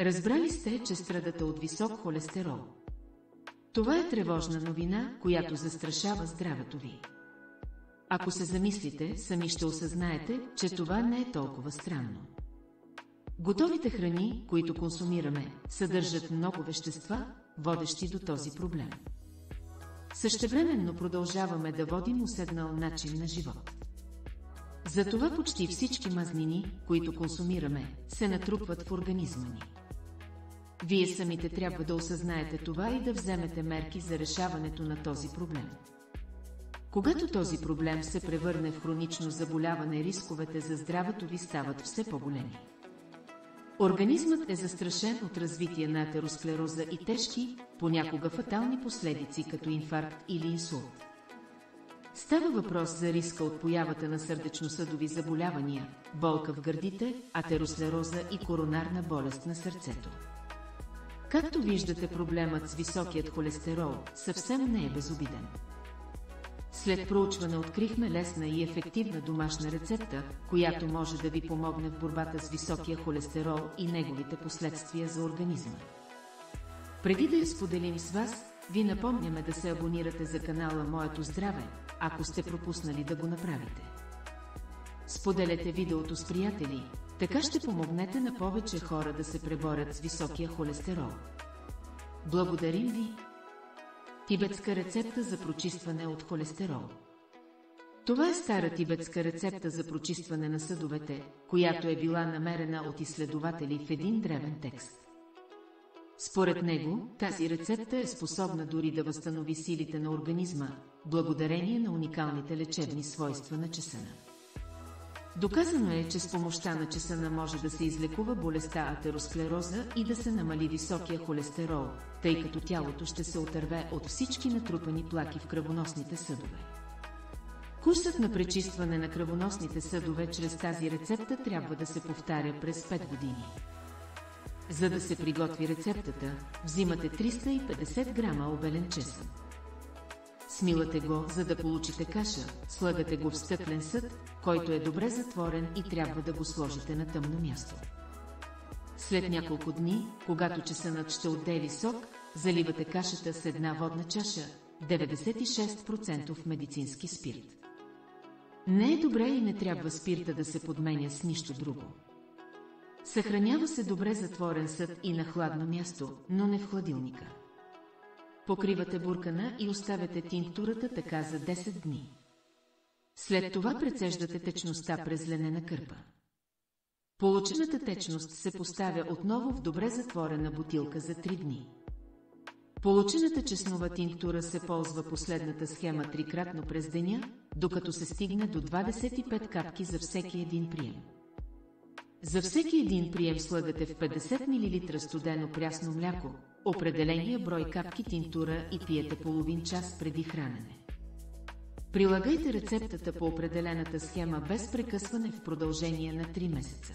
Разбрали сте, че страдате от висок холестерол. Това е тревожна новина, която застрашава здравето ви. Ако се замислите, сами ще осъзнаете, че това не е толкова странно. Готовите храни, които консумираме, съдържат много вещества, водещи до този проблем. Същевременно продължаваме да водим уседнал начин на живот. Затова почти всички мазнини, които консумираме, се натрупват в организма ни. Вие самите трябва да осъзнаете това и да вземете мерки за решаването на този проблем. Когато този проблем се превърне в хронично заболяване, рисковете за здравето ви стават все по-големи. Организмът е застрашен от развитие на атеросклероза и тежки, понякога фатални последици като инфаркт или инсулт. Става въпрос за риска от появата на сърдечно-съдови заболявания, болка в гърдите, атеросклероза и коронарна болест на сърцето. Както виждате, проблемът с високият холестерол съвсем не е безобиден. След проучване открихме лесна и ефективна домашна рецепта, която може да ви помогне в борбата с високия холестерол и неговите последствия за организма. Преди да я споделим с вас, ви напомняме да се абонирате за канала Моето здраве, ако сте пропуснали да го направите. Споделете видеото с приятели, така ще помогнете на повече хора да се преборят с високия холестерол. Благодарим ви! Тибетска рецепта за прочистване от холестерол Това е стара тибетска рецепта за прочистване на съдовете, която е била намерена от изследователи в един древен текст. Според него, тази рецепта е способна дори да възстанови силите на организма, благодарение на уникалните лечебни свойства на чесъна. Доказано е, че с помощта на чесъна може да се излекува болестта атеросклероза и да се намали високия холестерол, тъй като тялото ще се отърве от всички натрупани плаки в кръвоносните съдове. Курсът на пречистване на кръвоносните съдове чрез тази рецепта трябва да се повтаря през 5 години. За да се приготви рецептата, взимате 350 грама обелен чесън. Смилате го, за да получите каша, слагате го в стъклен съд, който е добре затворен и трябва да го сложите на тъмно място. След няколко дни, когато чесънът ще отдели сок, заливате кашата с една водна чаша, 96% медицински спирт. Не е добре и не трябва спирта да се подменя с нищо друго. Съхранява се добре затворен съд и на хладно място, но не в хладилника. Покривате буркана и оставяте тинктурата така за 10 дни. След това прецеждате течността през ленена кърпа. Получената течност се поставя отново в добре затворена бутилка за 3 дни. Получената чеснова тинктура се ползва последната схема трикратно през деня, докато се стигне до 25 капки за всеки един прием. За всеки един прием слагате в 50 мл студено прясно мляко, определения брой капки тинтура и пиете половин час преди хранене. Прилагайте рецептата по определената схема без прекъсване в продължение на 3 месеца.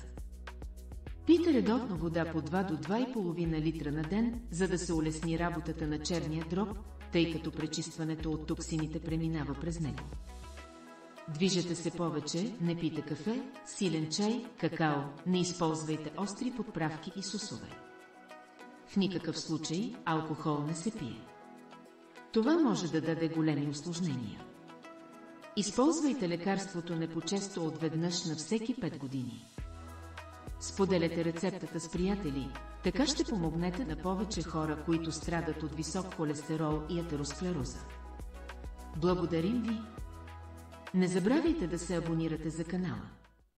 Пийте редовно вода по 2 до 2,5 литра на ден, за да се улесни работата на черния дроб, тъй като пречистването от токсините преминава през него. Движете се повече, не пийте кафе, силен чай, какао, не използвайте остри подправки и сусове. В никакъв случай алкохол не се пие. Това може да даде големи осложнения. Използвайте лекарството не по-често на всеки 5 години. Споделете рецептата с приятели, така ще помогнете на повече хора, които страдат от висок холестерол и атеросклероза. Благодарим ви! Не забравяйте да се абонирате за канала.